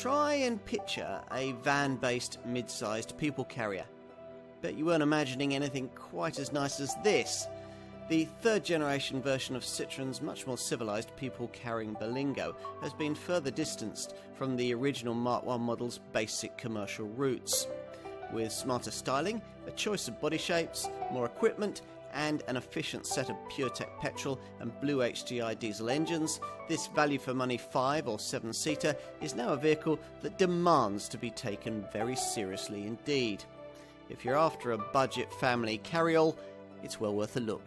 Try and picture a van based mid sized people carrier. Bet you weren't imagining anything quite as nice as this. The third generation version of Citroen's much more civilised people carrying Berlingo has been further distanced from the original Mark I model's basic commercial roots. With smarter styling, a choice of body shapes, more equipment, and an efficient set of PureTech petrol and Blue HDI diesel engines, this value for money 5 or 7 seater is now a vehicle that demands to be taken very seriously indeed. If you're after a budget family carryall, it's well worth a look.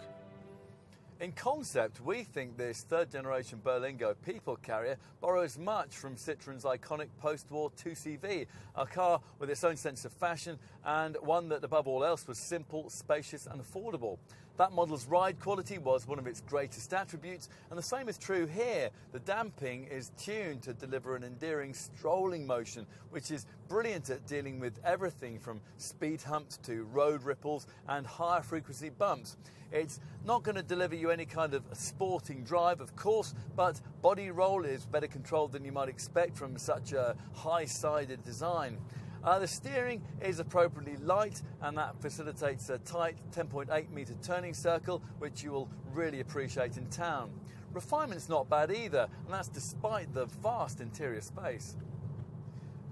In concept, we think this third generation Berlingo people carrier borrows much from Citroen's iconic post war 2CV, a car with its own sense of fashion and one that, above all else, was simple, spacious, and affordable. That model's ride quality was one of its greatest attributes, and the same is true here. The damping is tuned to deliver an endearing strolling motion, which is brilliant at dealing with everything from speed humps to road ripples and higher frequency bumps. It's not going to deliver you any kind of sporting drive, of course, but body roll is better controlled than you might expect from such a high sided design. Uh, the steering is appropriately light and that facilitates a tight 10.8 metre turning circle, which you will really appreciate in town. Refinement's not bad either, and that's despite the vast interior space.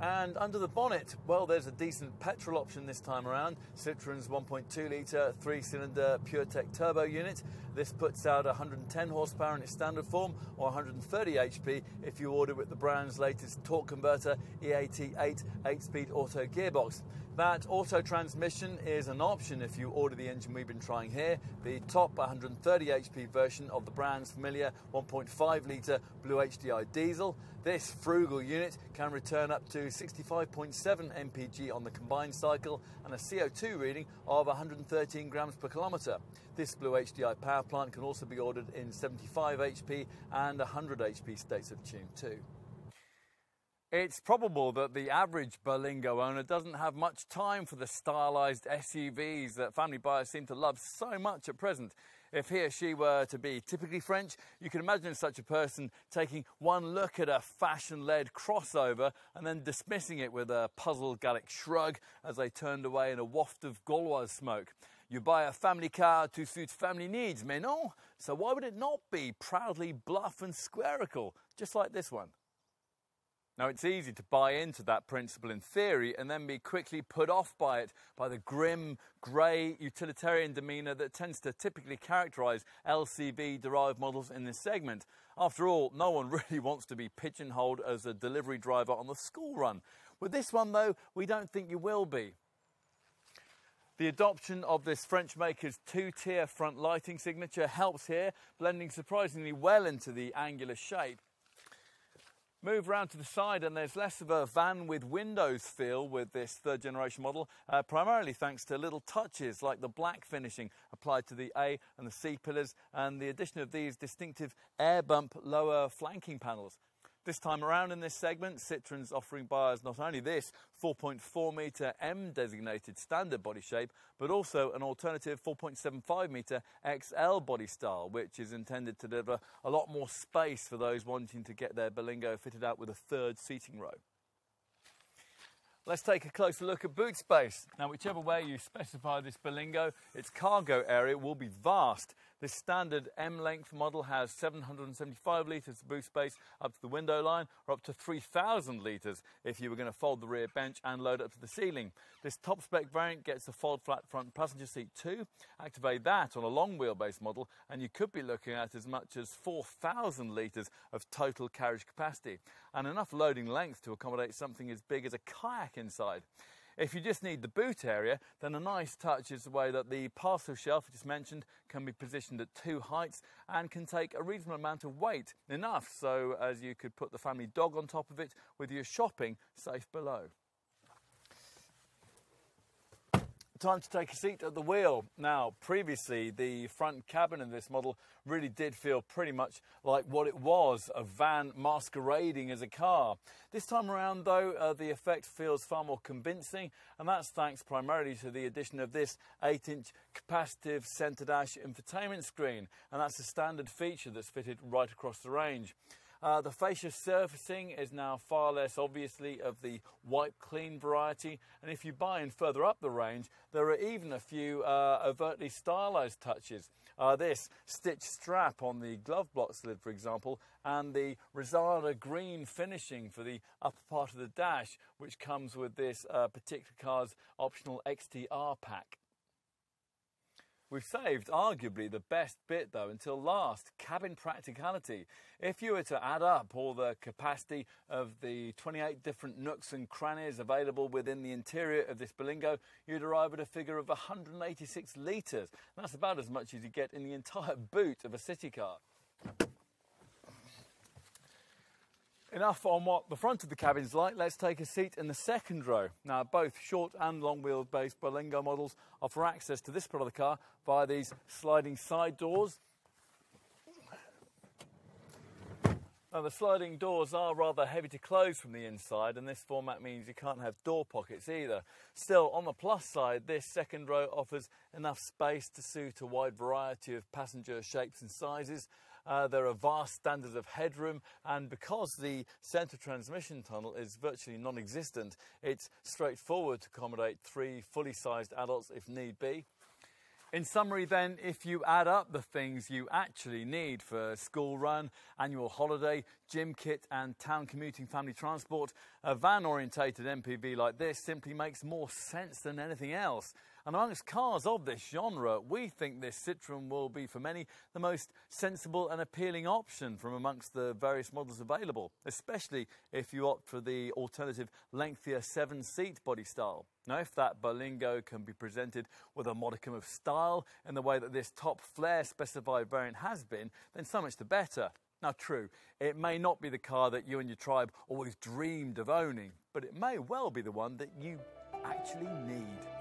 And under the bonnet, well, there's a decent petrol option this time around. Citroen's 1.2 litre three cylinder PureTech turbo unit. This puts out 110 horsepower in its standard form or 130 HP if you order with the brand's latest torque converter EAT8 8 speed auto gearbox. That auto transmission is an option if you order the engine we've been trying here, the top 130 HP version of the brand's familiar 1.5 litre Blue HDI diesel. This frugal unit can return up to 65.7 mpg on the combined cycle and a CO2 reading of 113 grams per kilometre. This Blue HDI power plant can also be ordered in 75 HP and 100 HP states of tune too. It's probable that the average Berlingo owner doesn't have much time for the stylised SUVs that family buyers seem to love so much at present. If he or she were to be typically French, you can imagine such a person taking one look at a fashion led crossover and then dismissing it with a puzzled Gallic shrug as they turned away in a waft of Gauloise smoke. You buy a family car to suit family needs, mais non? So why would it not be proudly bluff and squarical, just like this one? Now, it's easy to buy into that principle in theory and then be quickly put off by it, by the grim, grey, utilitarian demeanour that tends to typically characterise LCV derived models in this segment. After all, no one really wants to be pigeonholed as a delivery driver on the school run. With this one, though, we don't think you will be. The adoption of this French maker's two-tier front lighting signature helps here, blending surprisingly well into the angular shape. Move around to the side and there's less of a van with windows feel with this third generation model, uh, primarily thanks to little touches like the black finishing applied to the A and the C pillars and the addition of these distinctive Airbump lower flanking panels. This time around in this segment, Citroen's offering buyers not only this 4.4 metre M designated standard body shape, but also an alternative 4.75 metre XL body style, which is intended to deliver a lot more space for those wanting to get their Berlingo fitted out with a third seating row. Let's take a closer look at boot space. Now, whichever way you specify this Berlingo, its cargo area will be vast. This standard M-length model has 775 litres of boot space up to the window line, or up to 3,000 litres if you were going to fold the rear bench and load up to the ceiling. This top spec variant gets a fold flat front passenger seat too. Activate that on a long wheelbase model, and you could be looking at as much as 4,000 litres of total carriage capacity, and enough loading length to accommodate something as big as a kayak inside. If you just need the boot area, then a nice touch is the way that the parcel shelf I just mentioned can be positioned at two heights and can take a reasonable amount of weight, enough so as you could put the family dog on top of it with your shopping safe below. Time to take a seat at the wheel. Now, previously, the front cabin in this model really did feel pretty much like what it was a van masquerading as a car. This time around, though, uh, the effect feels far more convincing, and that's thanks primarily to the addition of this 8 inch capacitive centre dash infotainment screen, and that's a standard feature that's fitted right across the range. Uh, the fascia surfacing is now far less obviously of the wipe clean variety, and if you buy in further up the range, there are even a few uh, overtly stylized touches. Uh, this stitched strap on the glove box lid, for example, and the Rosada green finishing for the upper part of the dash, which comes with this uh, particular car's optional XTR pack. We've saved arguably the best bit though until last, cabin practicality. If you were to add up all the capacity of the 28 different nooks and crannies available within the interior of this Berlingo, you'd arrive at a figure of 186 litres. That's about as much as you get in the entire boot of a city car. Enough on what the front of the cabin's like, let's take a seat in the second row. Now, both short and long wheelbase Berlingo models offer access to this part of the car via these sliding side doors. Now, the sliding doors are rather heavy to close from the inside, and this format means you can't have door pockets either. Still, on the plus side, this second row offers enough space to suit a wide variety of passenger shapes and sizes, uh, there are vast standards of headroom, and because the centre transmission tunnel is virtually non existent, it's straightforward to accommodate three fully sized adults if need be. In summary, then, if you add up the things you actually need for school run, annual holiday, gym kit, and town commuting family transport, a van orientated MPV like this simply makes more sense than anything else. And amongst cars of this genre, we think this Citroën will be for many the most sensible and appealing option from amongst the various models available, especially if you opt for the alternative lengthier seven seat body style. Now, if that Berlingo can be presented with a modicum of style in the way that this top Flair specified variant has been, then so much the better. Now, true, it may not be the car that you and your tribe always dreamed of owning, but it may well be the one that you actually need.